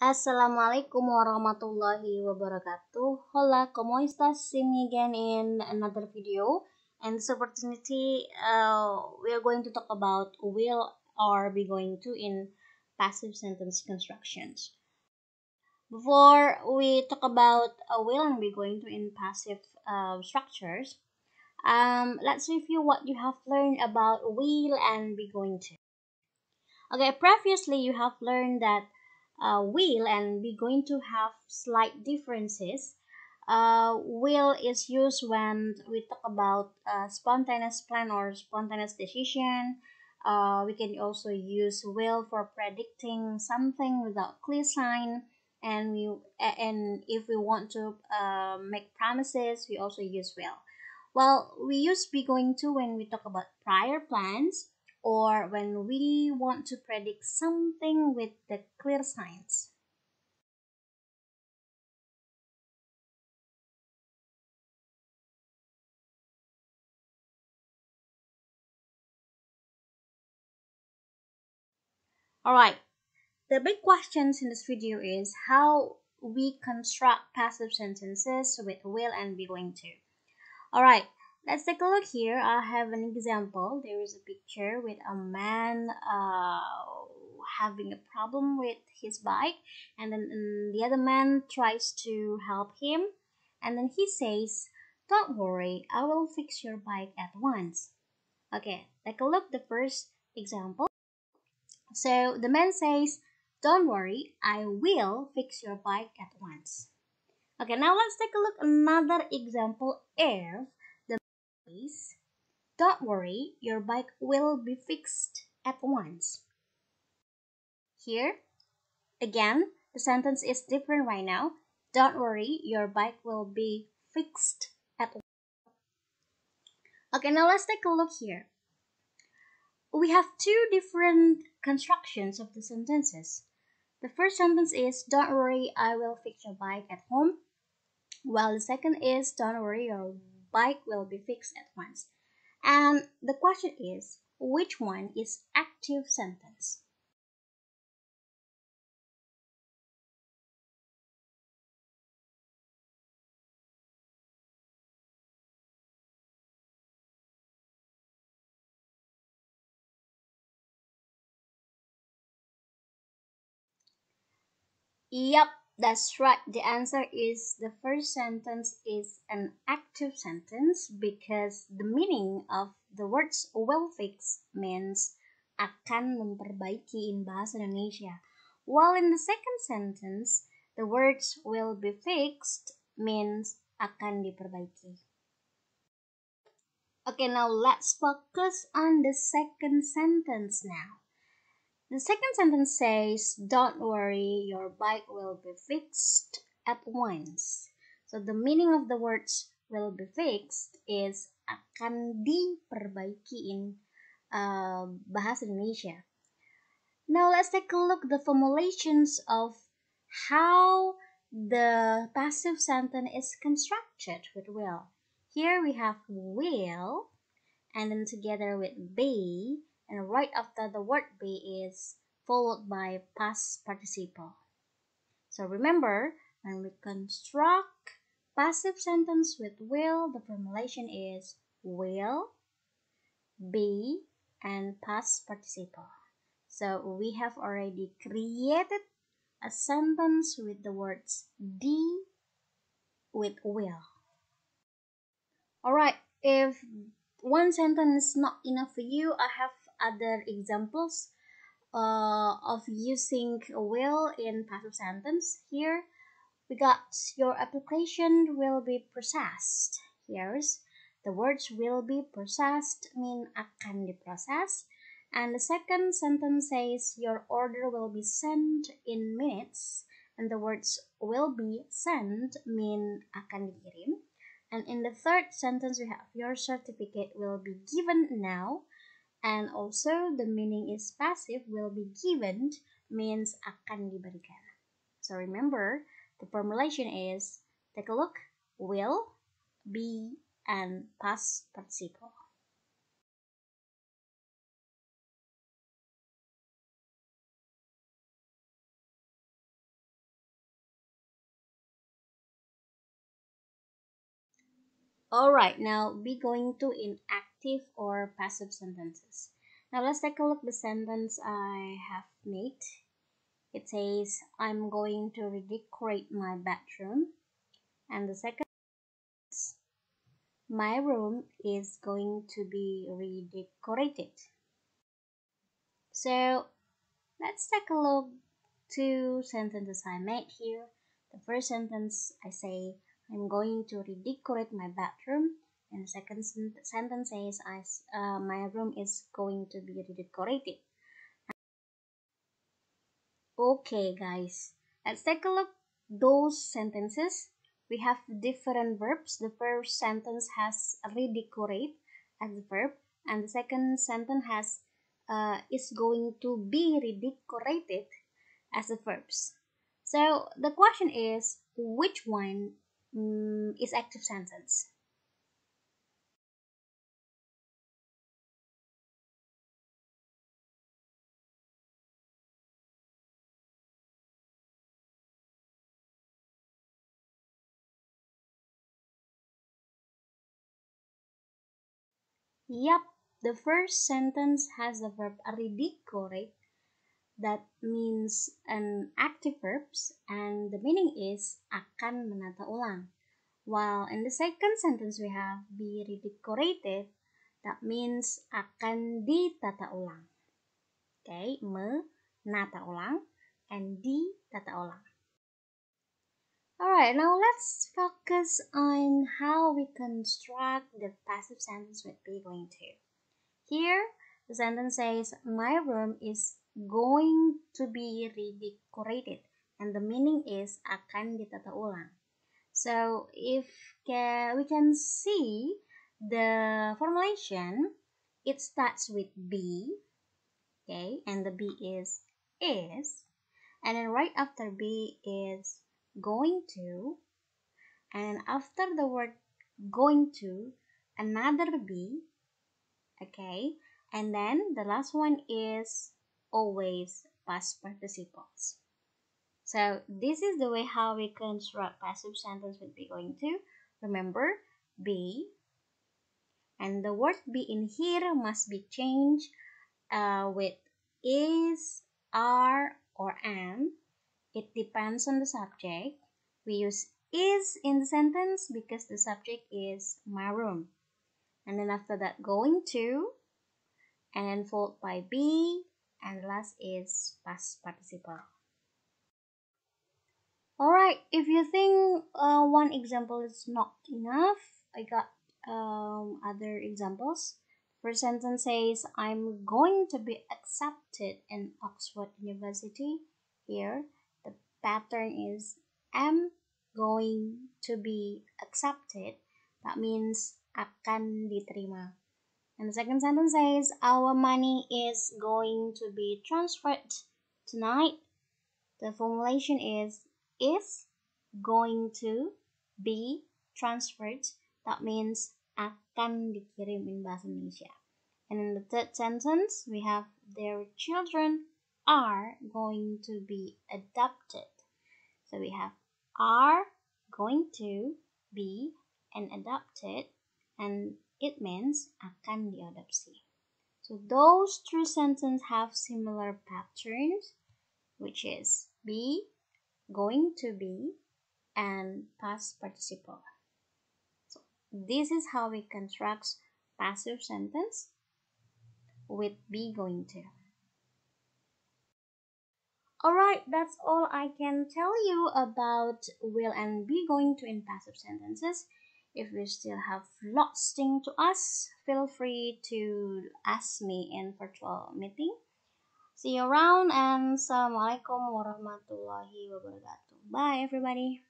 Assalamualaikum warahmatullahi wabarakatuh. Hola, ¿cómo estás? See me again in another video. And this opportunity, uh, we are going to talk about will or be going to in passive sentence constructions. Before we talk about a will and be going to in passive uh, structures, um, let's review what you have learned about will and be going to. Okay, previously you have learned that uh, will and we're going to have slight differences. Uh, will is used when we talk about uh, spontaneous plan or spontaneous decision. Uh, we can also use will for predicting something without clear sign. And we and if we want to uh, make promises, we also use will. Well, we use be going to when we talk about prior plans or when we want to predict something with the clear signs. Alright, the big questions in this video is how we construct passive sentences with will and be going to. Alright, let's take a look here. I have an example. There is a picture with a man uh, having a problem with his bike, and then and the other man tries to help him, and then he says, Don't worry, I will fix your bike at once. Okay, take a look the first example. So the man says, Don't worry, I will fix your bike at once. Okay, now let's take a look another example if says, don't worry, your bike will be fixed at once. Here, again, the sentence is different right now. Don't worry, your bike will be fixed at once. Okay, now let's take a look here. We have two different constructions of the sentences. The first sentence is, don't worry, I will fix your bike at home while the second is don't worry your bike will be fixed at once. And the question is which one is active sentence? Yep, that's right. The answer is the first sentence is an active sentence because the meaning of the words will fix means akan memperbaiki in bahasa Indonesia. While in the second sentence, the words will be fixed means akan diperbaiki. Okay, now let's focus on the second sentence now. The second sentence says, Don't worry, your bike will be fixed at once. So the meaning of the words will be fixed is akan diperbaiki in uh, bahasa Indonesia. Now let's take a look the formulations of how the passive sentence is constructed with will. Here we have will and then together with be and right after the word be is followed by past participle. So remember, when we construct passive sentence with will, the formulation is will, be, and past participle. So we have already created a sentence with the words D with will. Alright, if one sentence is not enough for you, I have other examples uh, of using will in passive sentence. Here we got your application will be processed. Here's the words will be processed mean akan diproses. And the second sentence says your order will be sent in minutes. And the words will be sent mean akan dikirim. And in the third sentence, we have your certificate will be given now and also the meaning is passive will be given means akan diberikan. So remember the formulation is take a look will, be, and past participle. Alright, now be going to in active or passive sentences. Now let's take a look the sentence I have made. It says, I'm going to redecorate my bedroom. And the second is, my room is going to be redecorated. So let's take a look two sentences I made here. The first sentence I say I'm going to redecorate my bedroom and the second sentence says I, uh, my room is going to be redecorated. Okay guys, let's take a look those sentences. We have different verbs. The first sentence has redecorate as the verb and the second sentence has uh, is going to be redecorated as the verbs. So the question is, which one um, is active sentence? Yup, the first sentence has the verb redecorate that means an active verb and the meaning is akan menata ulang. While in the second sentence we have be redecorated that means akan ditata ulang. Okay, menata ulang and ditata ulang. Alright, now let's focus on how we construct the passive sentence with be going to. Here, the sentence says, My room is going to be redecorated. And the meaning is akan ditata ulang. So if we can see the formulation, it starts with be, okay, and the be is is, and then right after be is going to, and after the word going to, another be, okay, and then the last one is always past participles. So this is the way how we construct passive sentence with be going to. Remember, be. And the word be in here must be changed uh, with is, are, or am. It depends on the subject. We use is in the sentence because the subject is my room. And then after that, going to, and then followed by be, and last is past participle. Alright, if you think uh, one example is not enough, I got um, other examples. First sentence says, I'm going to be accepted in Oxford University. Here, the pattern is am going to be accepted. That means akan diterima. And the second sentence says, Our money is going to be transferred tonight. The formulation is is going to be transferred. That means akan dikirim in bahasa Indonesia. And in the third sentence, we have their children are going to be adopted. So we have are going to be and adopted and it means akan diadopsi. So those three sentences have similar patterns, which is be, going to be, and past participle. So this is how we construct passive sentence with be going to. Alright, that's all I can tell you about will and be going to in passive sentences. If you still have lots thing to ask, feel free to ask me in virtual meeting. See you around and Assalamualaikum warahmatullahi wabarakatuh. Bye everybody.